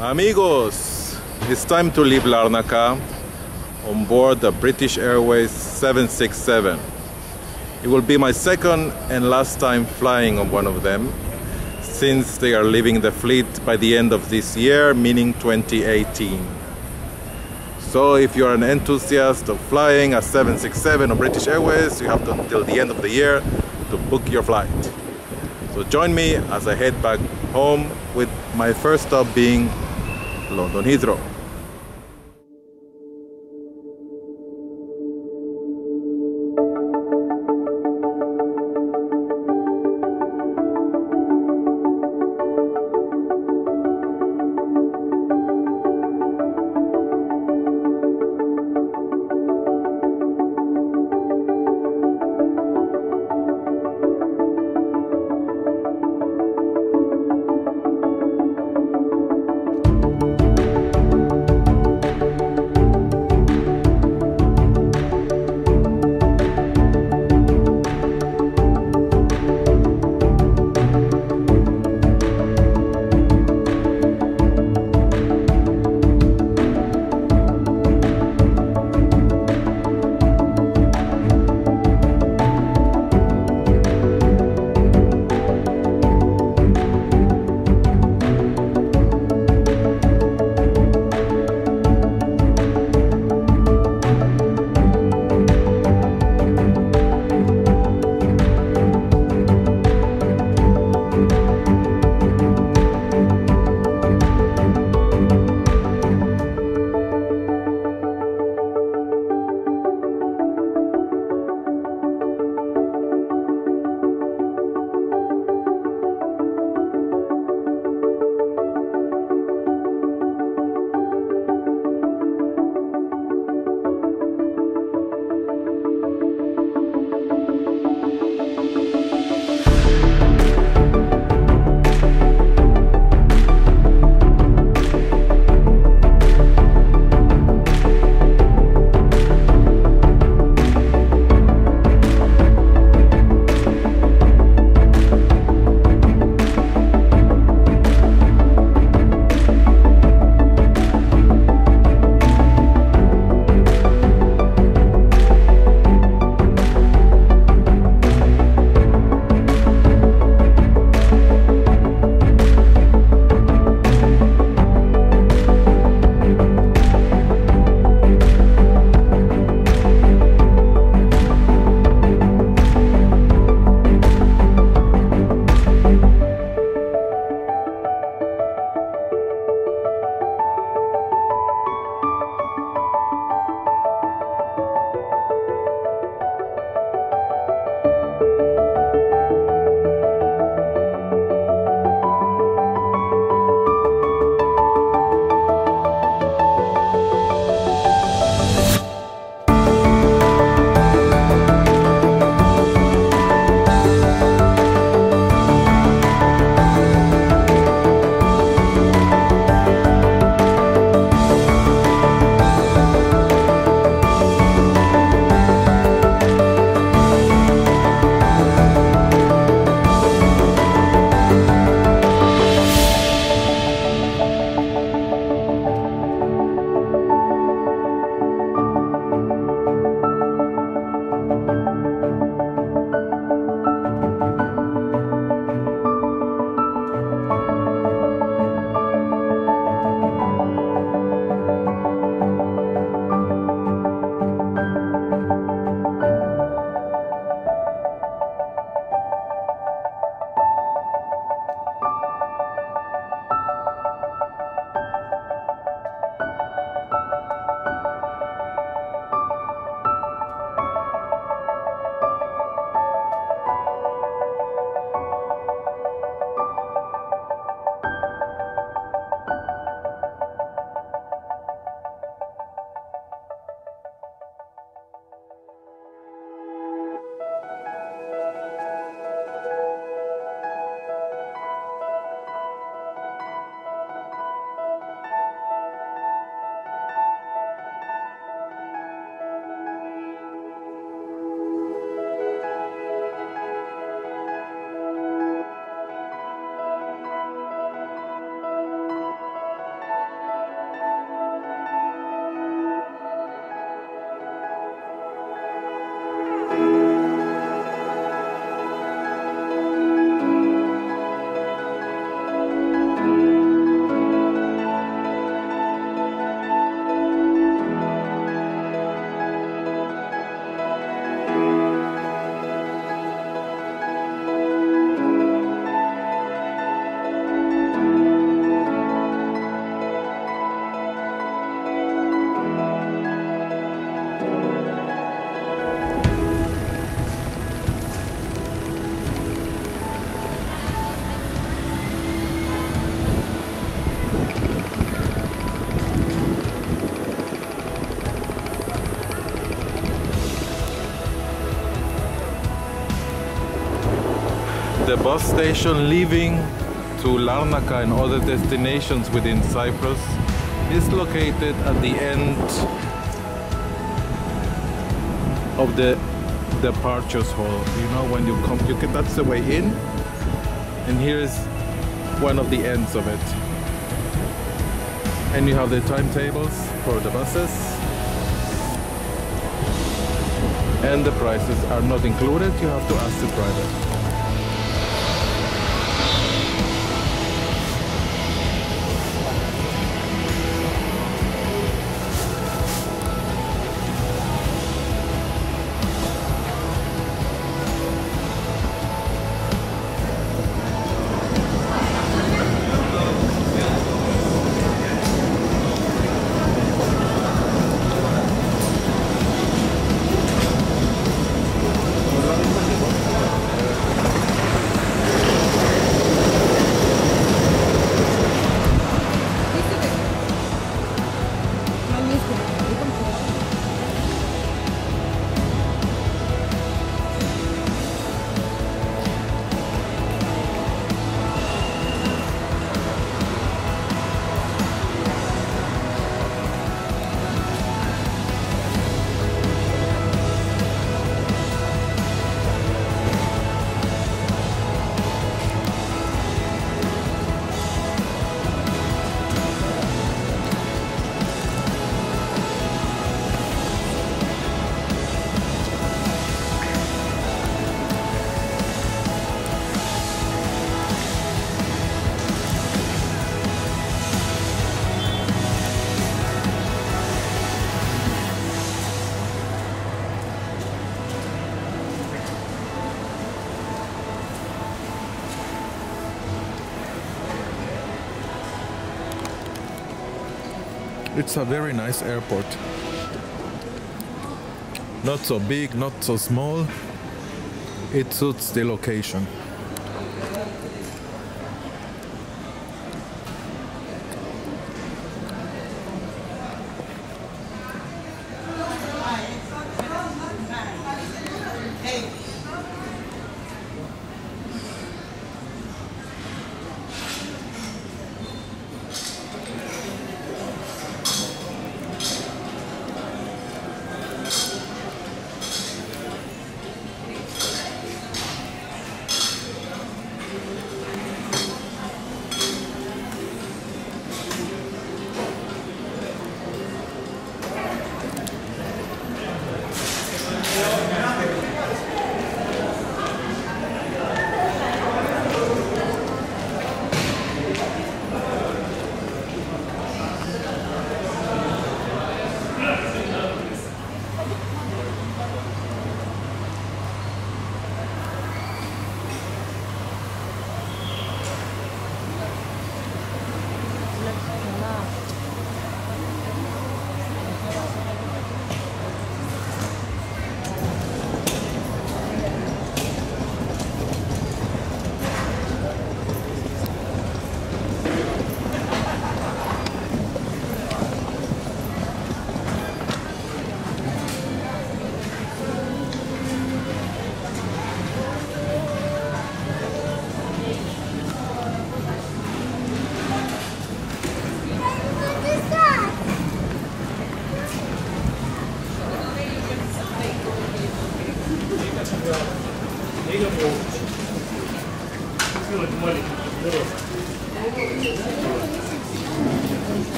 Amigos, it's time to leave Larnaca on board the British Airways 767. It will be my second and last time flying on one of them since they are leaving the fleet by the end of this year, meaning 2018. So if you're an enthusiast of flying a 767 on British Airways, you have to until the end of the year to book your flight. So join me as I head back home with my first stop being London Heathrow. The bus station leaving to Larnaca and other destinations within Cyprus is located at the end of the departures hall. You know when you come, you can, that's the way in, and here is one of the ends of it. And you have the timetables for the buses. And the prices are not included, you have to ask the driver. It's a very nice airport. Not so big, not so small. It suits the location.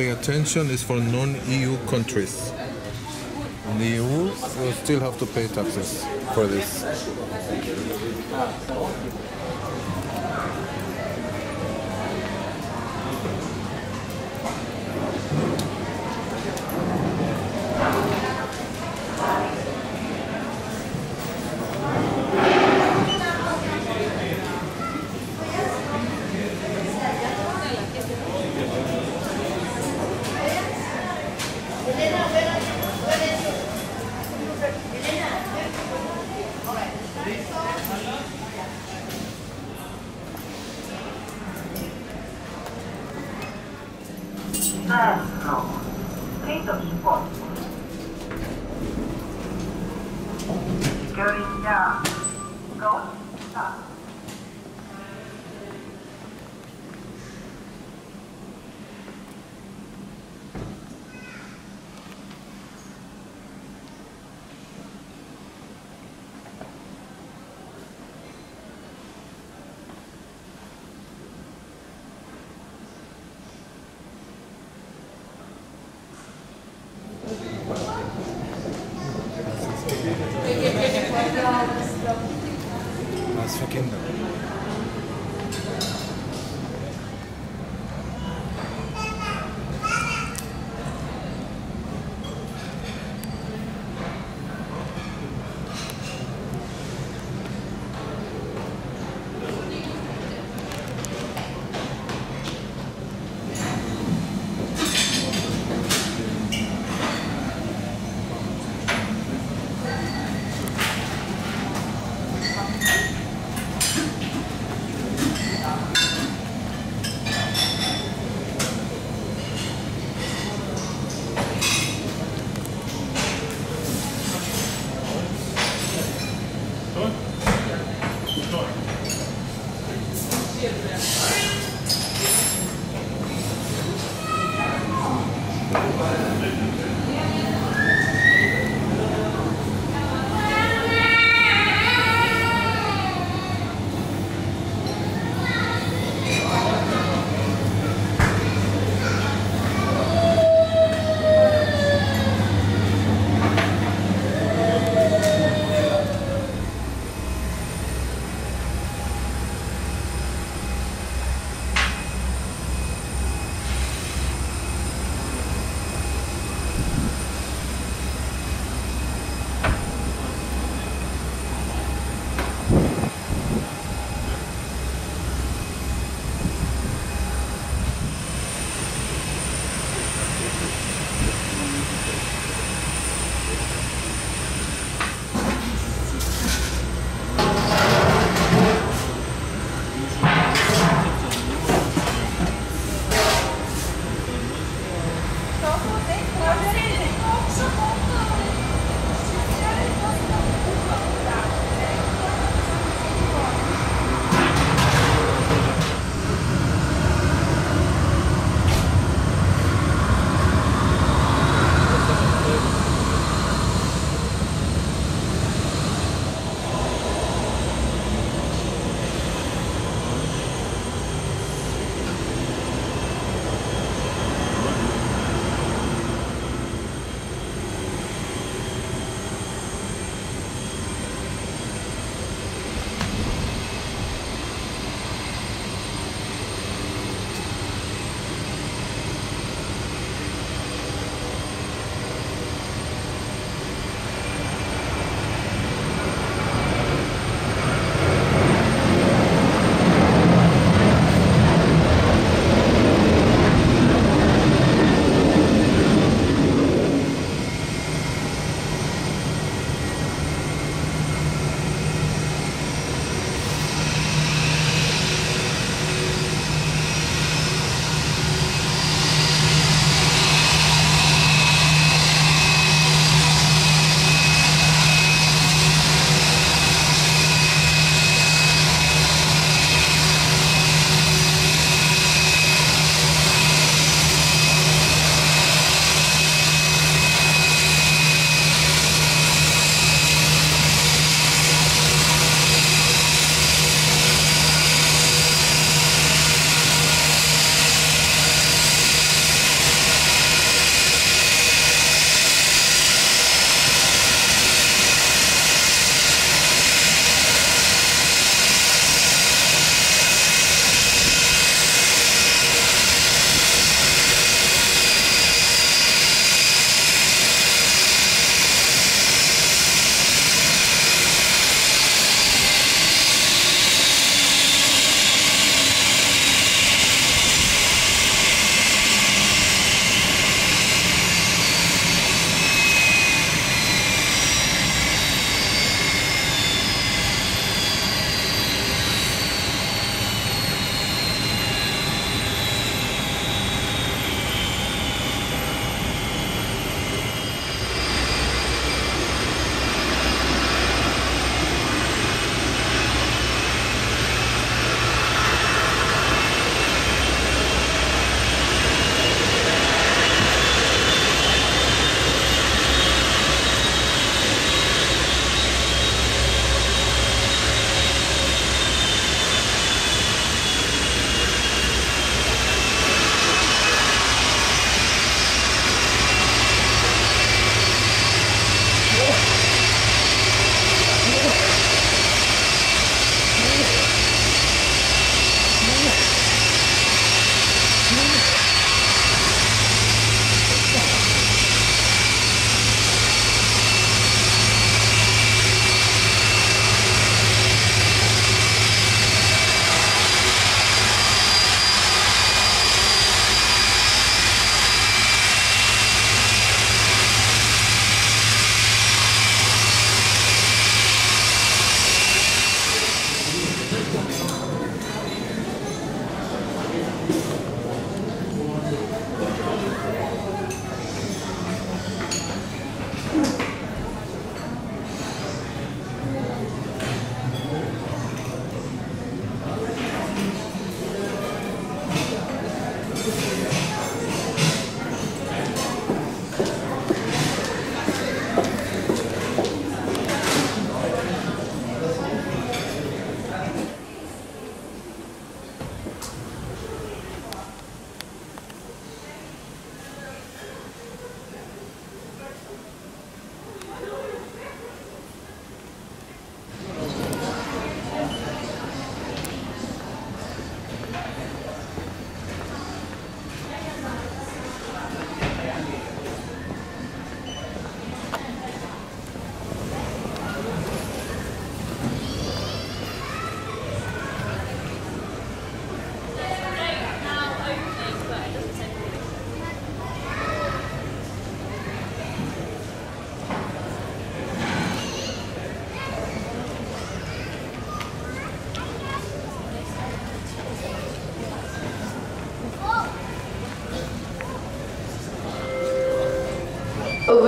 Pay attention. is for non-EU countries. The EU, you still have to pay taxes for this. First floor. Please occupy. Going down. Go.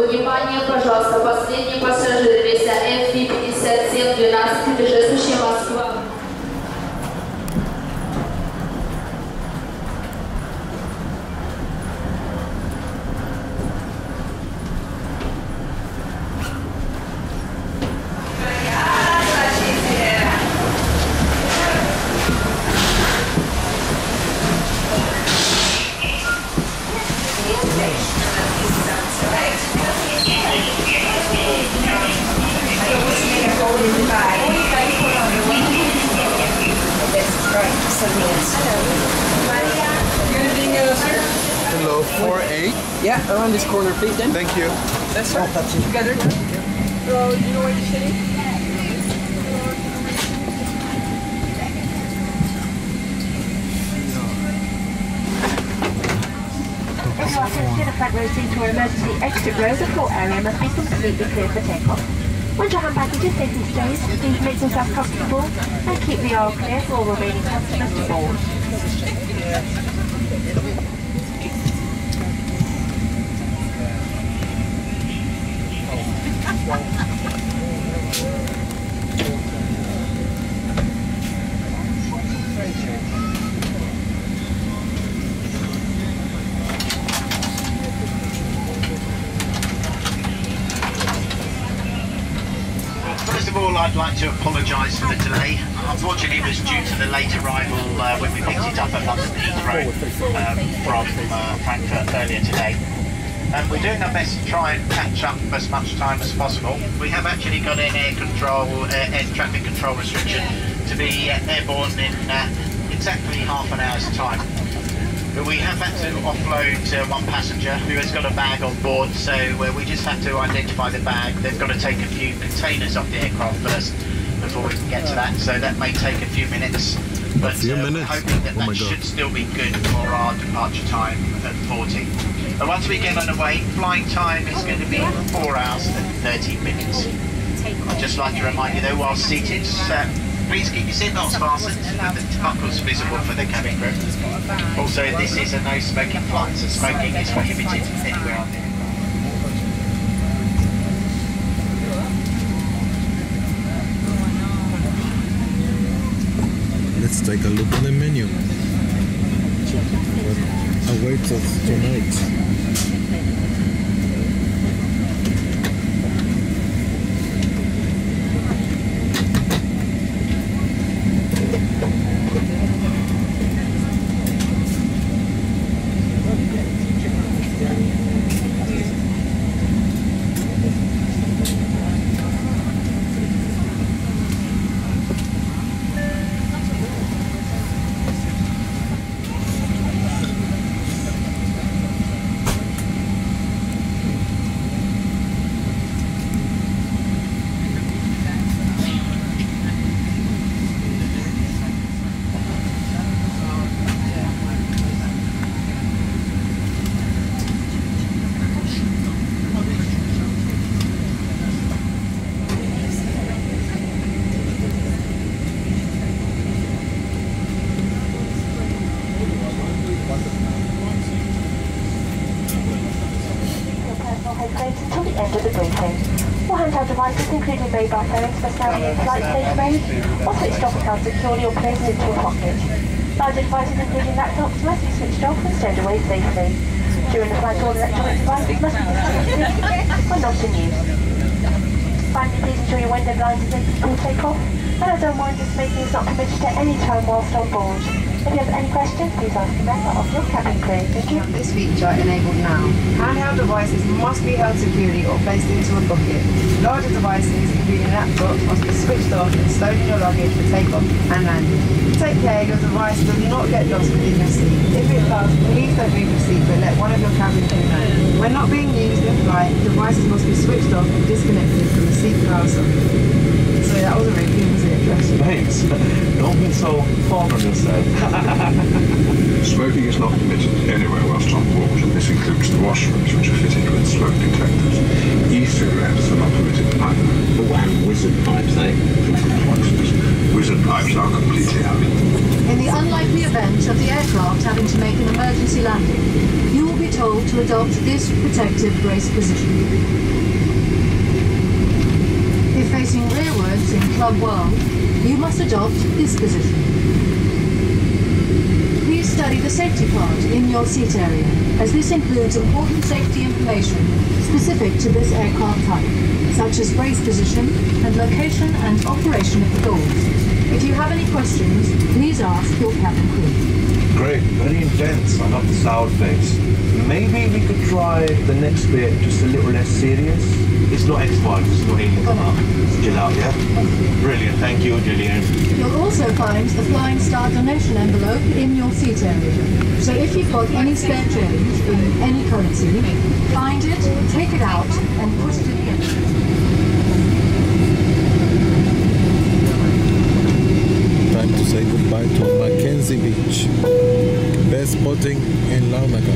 Внимание, пожалуйста, последний пассажир in a front row seat or emergency exit row, the floor area must be completely clear for takeoff. Once your hand baggage is safely stowed, please make yourself comfortable and keep the aisle clear for all remaining customers to board. First of all, I'd like to apologise for the delay. Unfortunately, it was due to the late arrival uh, when we picked it up at London Heathrow um, from uh, Frankfurt earlier today. And we're doing our best to try and catch up as much time as possible. We have actually got an air control, uh, air traffic control restriction to be uh, airborne in uh, exactly half an hour's time. We have had to offload uh, one passenger who has got a bag on board, so uh, we just have to identify the bag. They've got to take a few containers off the aircraft first before we can get to that, so that may take a few minutes. But few uh, we're minutes? hoping that Oh that should still be good for our departure time at 40. But once we get underway, flying time is going to be 4 hours and 13 minutes. I'd just like to remind you though, while seated, uh, please keep your seatbelts fastened and the buckles visible for the cabin crew. Also, this is a no smoking flight, so smoking is prohibited anywhere on the aircraft. Let's take a look at the menu. What awaits us tonight? Your personal headphones until the end of the briefing. All handheld devices, including mobile phones, must now flight stage mode or switched off held securely or placed into a pocket. Larger devices, including laptops, must be switched off and stowed away safely. During the flight, all electronic devices must be disconnected when not in use. Finally, please ensure your window blinds are open before takeoff, and as a reminder, smoking is not permitted at any time whilst on board. If you have any questions, please ask a member of your cabin crew. Thank you. This feature enabled now. Handheld devices must be held securely or placed into a bucket. Larger devices, including laptops, must be switched off and stowed in your luggage for takeoff and landing. Take care your device does not get lost within your seat. If it does, please don't move your seat but let one of your cabin crew know. When not being used in flight, devices must be switched off and disconnected from the seat power socket. So that was a review, was it? Thanks. Don't be so far from yourself. Smoking is not permitted anywhere whilst on board, and this includes the washrooms, which are fitted with smoke detectors. E-cigarettes are not permitted either. Oh, and wizard pipes, eh? Wizard pipes are completely out. In the unlikely event of the aircraft having to make an emergency landing, you will be told told to adopt this protective brace position. Facing rearwards in Club World, you must adopt this position. Please study the safety part in your seat area, as this includes important safety information specific to this aircraft type, such as brace position and location and operation of the doors. If you have any questions, please ask your cabin crew. Great, very intense. I love the sour face. Maybe we could try the next bit just a little less serious. It's not X-Files, it's not Alien Command. It's chill out, yeah? Brilliant, thank you, Gillian. You'll also find the Flying Start donation envelope in your seat area. So if you've got any spare change in any currency, find it, take it out, and put it in the. Time to say goodbye to Mackenzie Beach. Best spotting in Larnaca.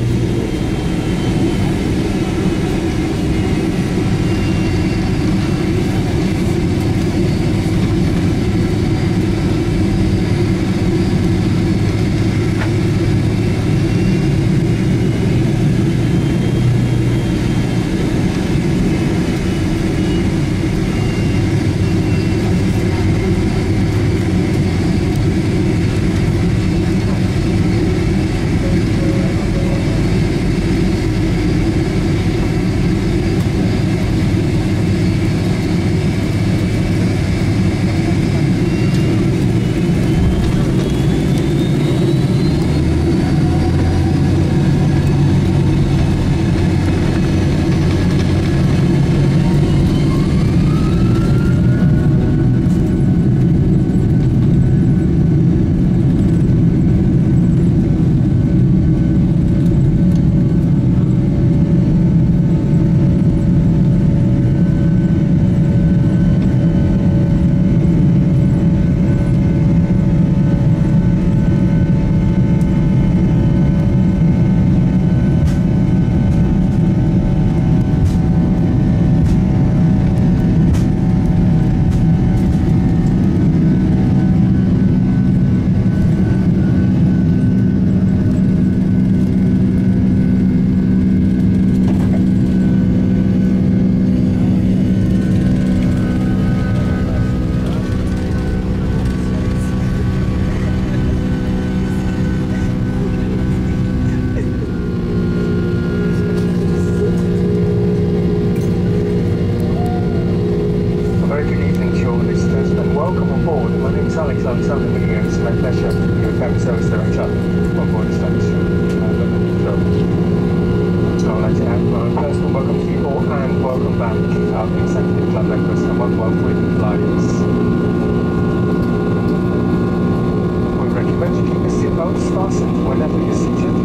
You seatbelts fastened whenever you're seated.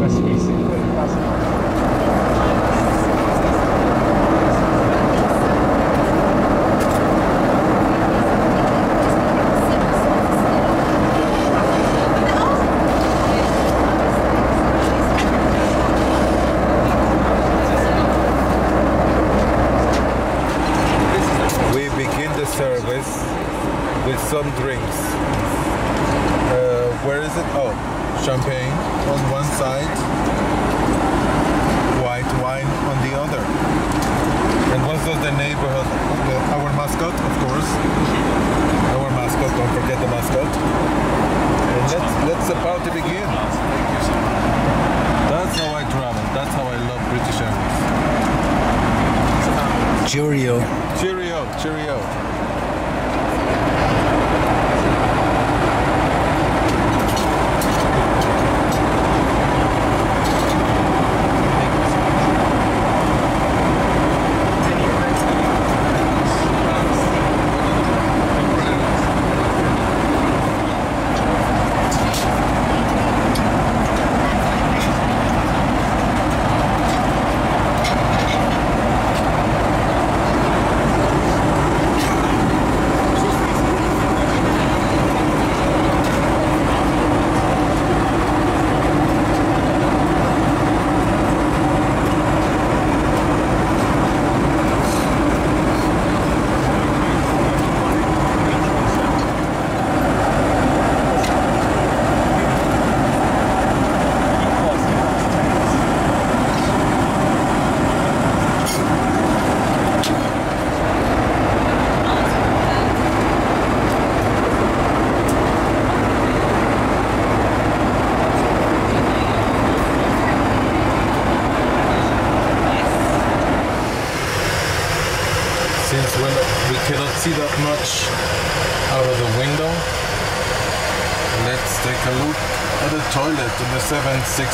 Best be seated fastened. We begin the service with some drinks. Uh, where is it? Oh, champagne on one side, white wine on the other. And what does the neighborhood, uh, our mascot, of course, our mascot, don't forget the mascot. And let's, let's the party begin. That's how I travel. That's how I love British Airways. Cheerio. Cheerio, cheerio.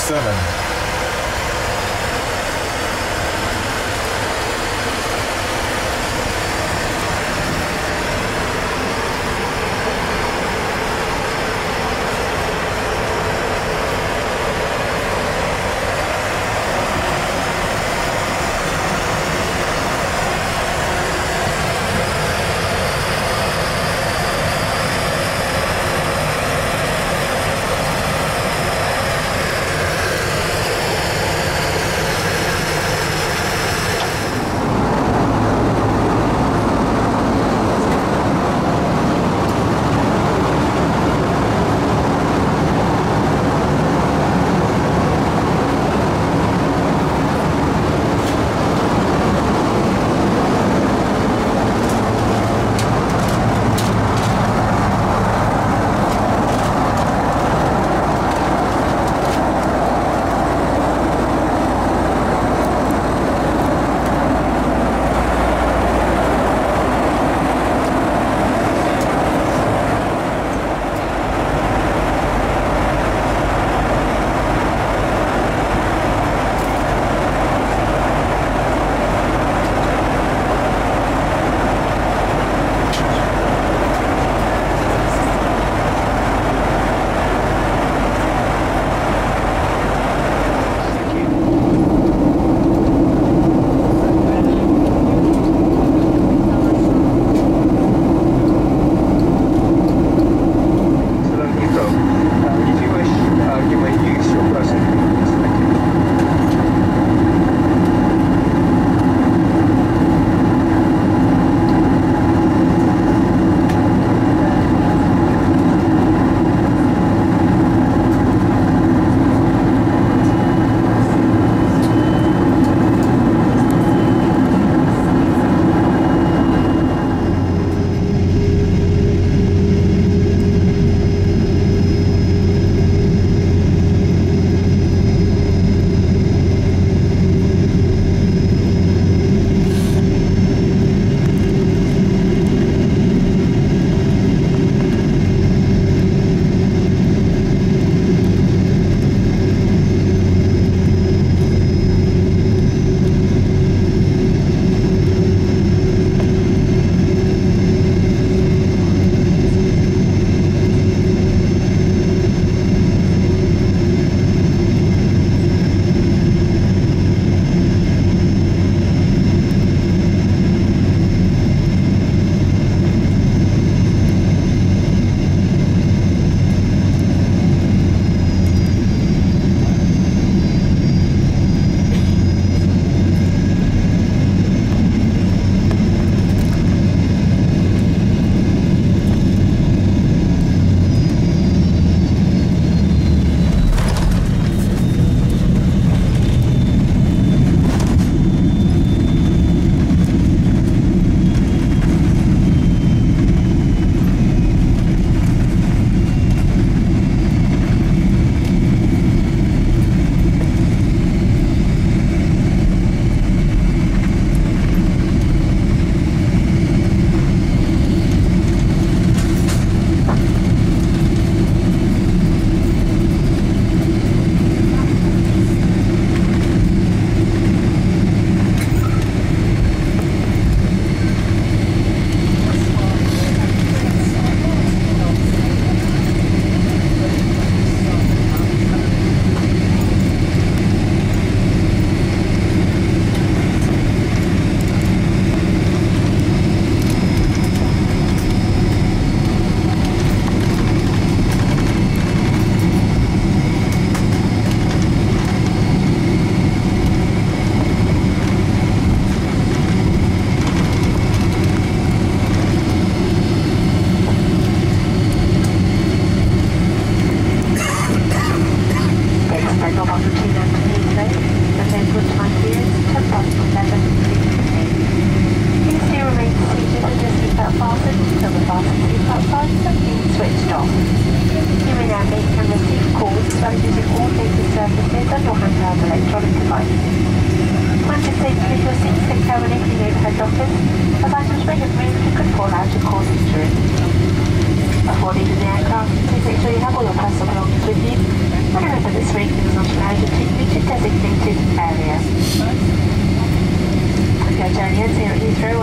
767.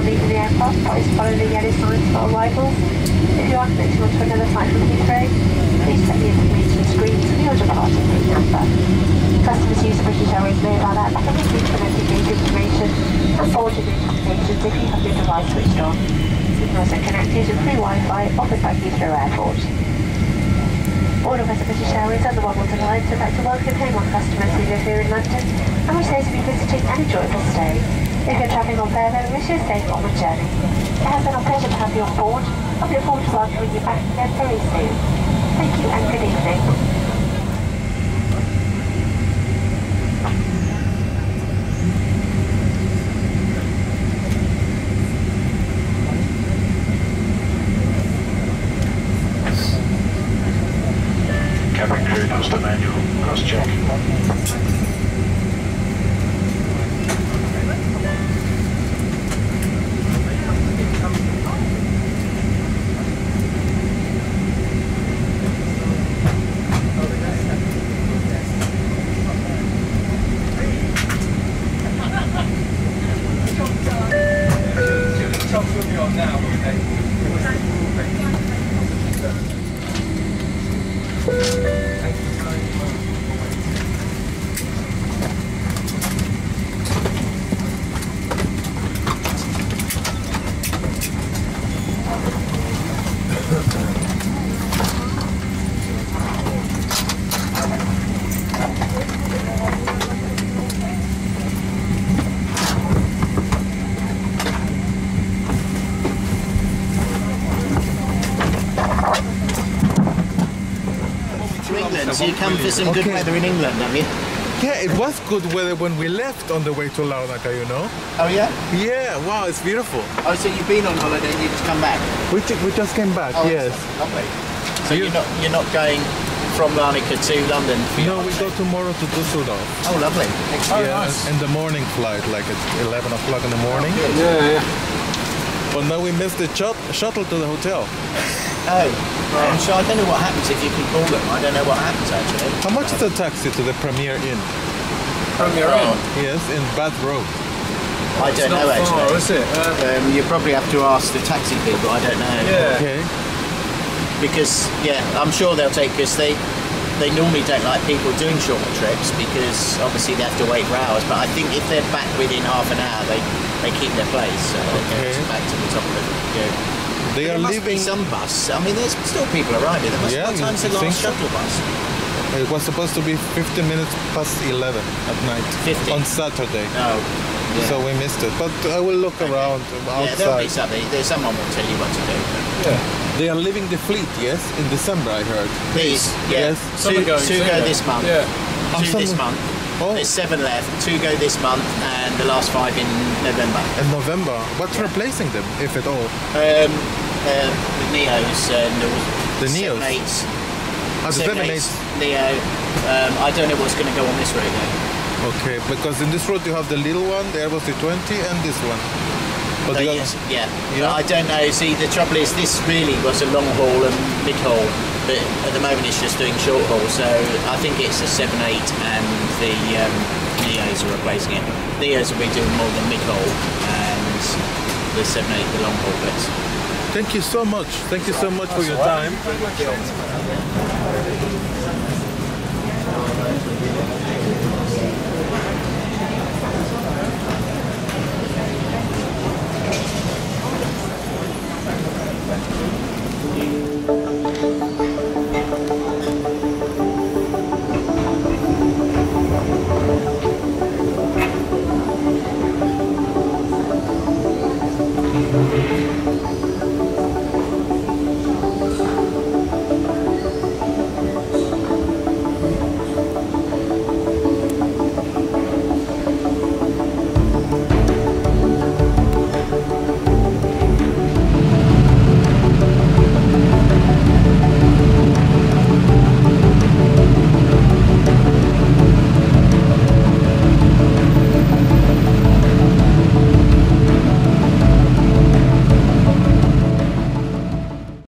Leaving the aircraft, please follow the yellow signs for arrivals. If you are connecting onto another flight from Heathrow, please check the information screen to your departure gate number. Customers use British Airways mobile app and receive connected gate information and forwarded notifications if you have your device switched on. You can also connect using free Wi-Fi offered by Heathrow Airport. All of us at British Airways and the World Alliance would like to welcome home our customers who live here in London and wish they to be visiting and enjoy the stay. If you're travelling on further, wish you safe onward journey. It has been a pleasure to have you on board. I look forward to welcoming you back again very soon. Thank you and good evening. Cabin crew, that's the manual. Cross check. To England, so you come for some good weather in England, have you? Yeah, it was good weather when we left on the way to Larnaca, you know? Oh yeah? Yeah, wow, it's beautiful. Oh, so you've been on holiday and you just come back? We, ju- we just came back, Oh, yes. Lovely. So you're not you're not going from Larnaca to London? For No, we go tomorrow to Düsseldorf. Oh, lovely. Excellent. yeah, in the morning flight, like at 11 o'clock in the morning. Oh, yeah, yeah. But now we missed the shut- shuttle to the hotel. Oh, um, so I don't know what happens if you can call them. I don't know what happens actually. How much is a taxi to the Premier Inn? Premier Oh, Yes, in Bath Road. I don't know actually. is it? Uh, Um, you probably have to ask the taxi people. I don't know. yeah. Okay. Because yeah, I'm sure they'll take us. They they normally don't like people doing shorter trips because obviously they have to wait for hours. But I think if they're back within half an hour, they they keep their place. So they Okay. get back to the top of the. Yeah. They there are must leaving. be some bus. I mean, there's still people arriving. There must Yeah, what you- time's the last shuttle bus? It was supposed to be 15 minutes past 11 at night 50? on Saturday. No. Yeah. So we missed it. But I will look around outside. yeah, there'll be outside. something. There's someone will tell you what to do. Yeah. they are leaving the fleet, yes, in December, I heard. These, yeah. Yes. Two, two go this month. Yeah. Oh, Two this month. Oh. There's seven left. Two go this month, and the last five in November. In November. What's replacing them, if at all? Um, uh, the Neos and there was The seven Neos? eights. Ah, the seven 7 eights, Neo. Um, I don't know what's going to go on this road though. Okay, because in this road you have the little one, the Airbus A20, and this one. But yes, yeah. Yeah. But I don't know. See, the trouble is, this really was a long haul and mid haul, but at the moment it's just doing short haul. So I think it's the seven eight and the um, Neos are replacing it. Neos will be doing more than mid haul, and the seven eight the long haul bits. Thank you so much. Thank you so much for your time.